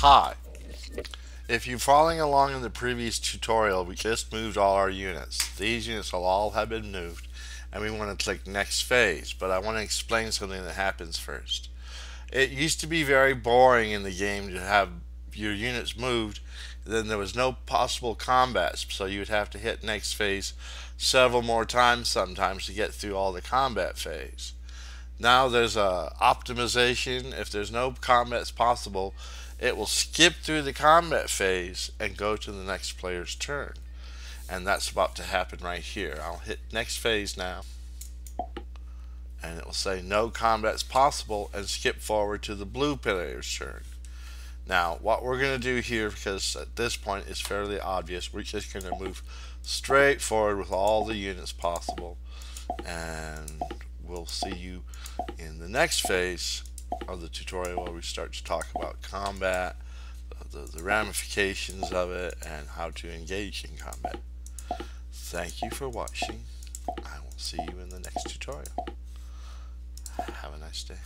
Hi. If you're following along in the previous tutorial, we just moved all our units. These units will all have been moved and we want to click next phase, but I want to explain something that happens first. It used to be very boring in the game to have your units moved, then there was no possible combats, so you would have to hit next phase several more times sometimes to get through all the combat phase. Now there's a optimization. If there's no combats possible, it will skip through the combat phase and go to the next player's turn. And that's about to happen right here. I'll hit next phase now. And it will say no combats possible and skip forward to the blue player's turn. Now, what we're going to do here, because at this point it's fairly obvious, we're just going to move straight forward with all the units possible. And see you in the next phase of the tutorial where we start to talk about combat, the, the ramifications of it, and how to engage in combat. Thank you for watching. I will see you in the next tutorial. Have a nice day.